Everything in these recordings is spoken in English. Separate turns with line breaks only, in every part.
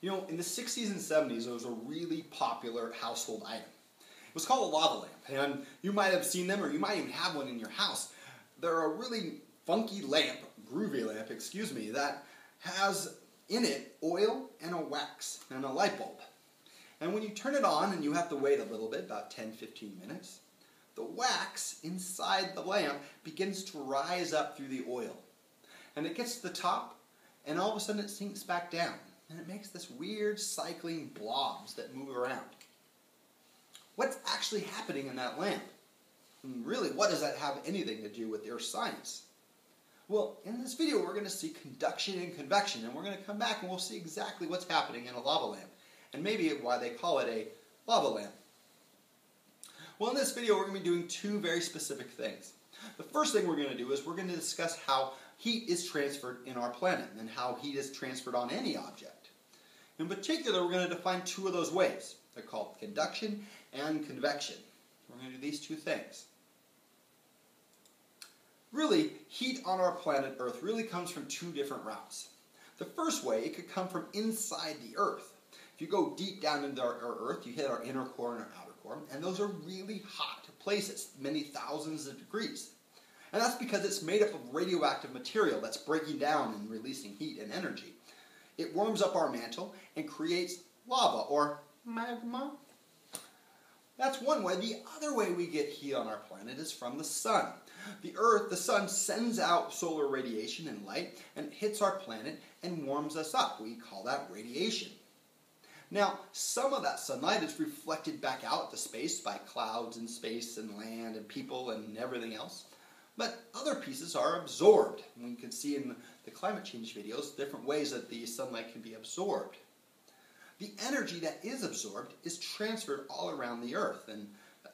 You know, in the 60s and 70s, it was a really popular household item. It was called a lava lamp, and you might have seen them or you might even have one in your house. They're a really funky lamp, groovy lamp, excuse me, that has in it oil and a wax and a light bulb. And when you turn it on, and you have to wait a little bit, about 10 15 minutes, the wax inside the lamp begins to rise up through the oil. And it gets to the top, and all of a sudden it sinks back down. And it makes this weird cycling blobs that move around. What's actually happening in that lamp? And really, what does that have anything to do with earth science? Well, in this video, we're going to see conduction and convection, and we're going to come back and we'll see exactly what's happening in a lava lamp, and maybe why they call it a lava lamp. Well, in this video, we're going to be doing two very specific things. The first thing we're going to do is we're going to discuss how heat is transferred in our planet and how heat is transferred on any object. In particular, we're going to define two of those ways. They're called conduction and convection. We're going to do these two things. Really, heat on our planet Earth really comes from two different routes. The first way, it could come from inside the Earth. If you go deep down into our, our Earth, you hit our inner core and our outer core, and those are really hot places, many thousands of degrees. And that's because it's made up of radioactive material that's breaking down and releasing heat and energy. It warms up our mantle and creates lava or magma. That's one way. The other way we get heat on our planet is from the sun. The Earth, the sun sends out solar radiation and light and hits our planet and warms us up. We call that radiation. Now, some of that sunlight is reflected back out to space by clouds and space and land and people and everything else. But other pieces are absorbed. And we can see in the climate change videos different ways that the sunlight can be absorbed. The energy that is absorbed is transferred all around the Earth. And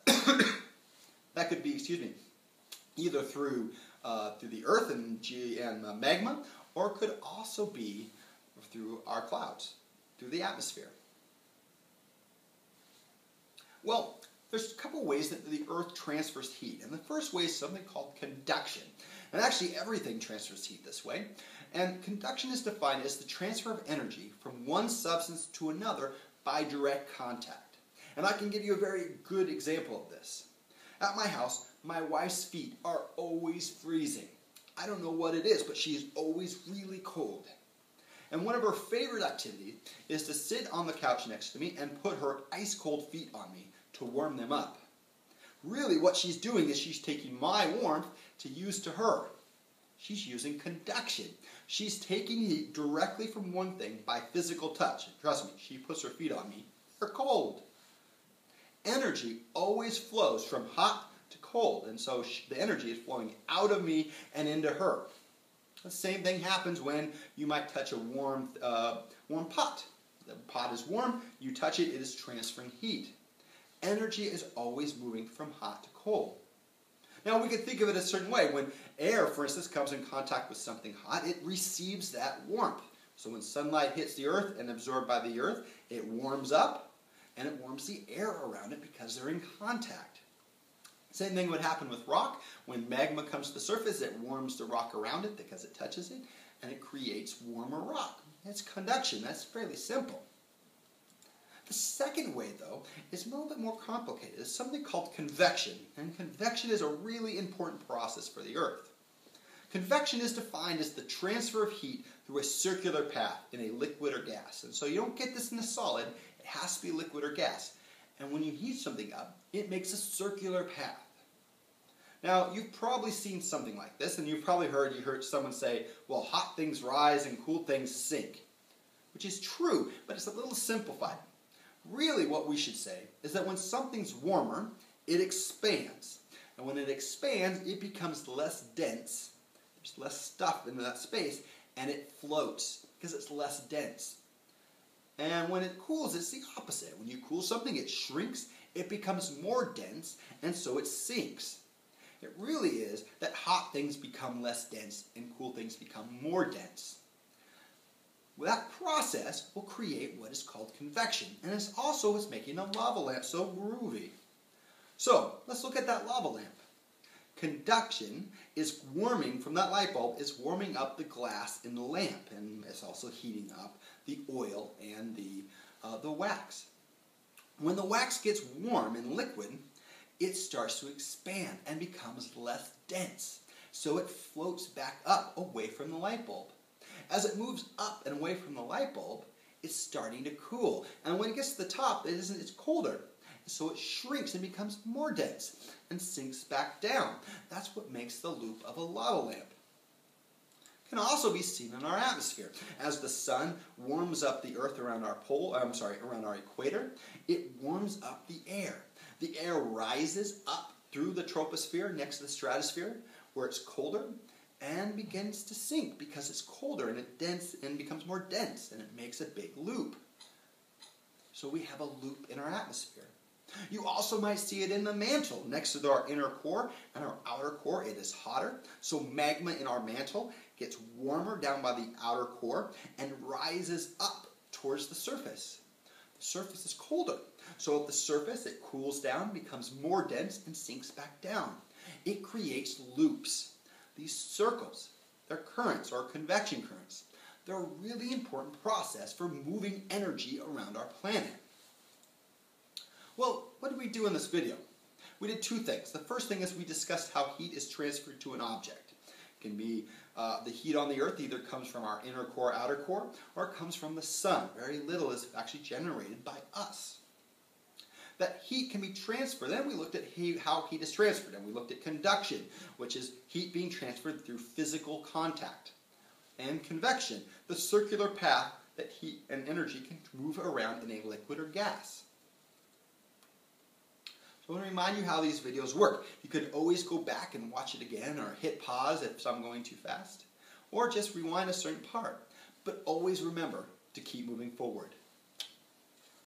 that could be, excuse me, either through, uh, through the Earth and, and uh, magma, or could also be through our clouds, through the atmosphere. Well, there's a couple ways that the Earth transfers heat. And the first way is something called conduction. And actually, everything transfers heat this way. And conduction is defined as the transfer of energy from one substance to another by direct contact. And I can give you a very good example of this. At my house, my wife's feet are always freezing. I don't know what it is, but she is always really cold. And one of her favorite activities is to sit on the couch next to me and put her ice cold feet on me to warm them up. Really, what she's doing is she's taking my warmth to use to her. She's using conduction. She's taking heat directly from one thing by physical touch. Trust me, she puts her feet on me. They're cold. Energy always flows from hot to cold, and so she, the energy is flowing out of me and into her. The same thing happens when you might touch a warm, uh, warm pot. The pot is warm, you touch it, it is transferring heat energy is always moving from hot to cold. Now, we could think of it a certain way. When air, for instance, comes in contact with something hot, it receives that warmth. So when sunlight hits the earth and absorbed by the earth, it warms up and it warms the air around it because they're in contact. Same thing would happen with rock. When magma comes to the surface, it warms the rock around it because it touches it and it creates warmer rock. That's conduction. That's fairly simple. The second way, though, is a little bit more complicated. It's something called convection, and convection is a really important process for the Earth. Convection is defined as the transfer of heat through a circular path in a liquid or gas. And so you don't get this in a solid, it has to be liquid or gas. And when you heat something up, it makes a circular path. Now, you've probably seen something like this, and you've probably heard you heard someone say, well, hot things rise and cool things sink. Which is true, but it's a little simplified. Really, what we should say is that when something's warmer, it expands. And when it expands, it becomes less dense. There's less stuff in that space, and it floats because it's less dense. And when it cools, it's the opposite. When you cool something, it shrinks, it becomes more dense, and so it sinks. It really is that hot things become less dense and cool things become more dense. That process will create what is called convection, and it's also what's making a lava lamp so groovy. So, let's look at that lava lamp. conduction is warming from that light bulb is warming up the glass in the lamp and it's also heating up the oil and the, uh, the wax. When the wax gets warm and liquid, it starts to expand and becomes less dense. So it floats back up away from the light bulb. As it moves up and away from the light bulb, it's starting to cool. And when it gets to the top, it isn't, it's colder. So it shrinks and becomes more dense and sinks back down. That's what makes the loop of a lava lamp. Can also be seen in our atmosphere. As the sun warms up the earth around our pole, I'm sorry, around our equator, it warms up the air. The air rises up through the troposphere next to the stratosphere where it's colder and begins to sink because it's colder and it dense and becomes more dense and it makes a big loop. So we have a loop in our atmosphere. You also might see it in the mantle. Next to our inner core and our outer core, it is hotter. So magma in our mantle gets warmer down by the outer core and rises up towards the surface. The surface is colder. So at the surface, it cools down, becomes more dense, and sinks back down. It creates loops. These circles, they're currents or convection currents. They're a really important process for moving energy around our planet. Well, what did we do in this video? We did two things. The first thing is we discussed how heat is transferred to an object. It can be uh, the heat on the Earth either comes from our inner core, outer core, or it comes from the sun. Very little is actually generated by us. That heat can be transferred. Then we looked at how heat is transferred, and we looked at conduction, which is heat being transferred through physical contact, and convection, the circular path that heat and energy can move around in a liquid or gas. So I want to remind you how these videos work. You could always go back and watch it again or hit pause if I'm going too fast, or just rewind a certain part. But always remember to keep moving forward.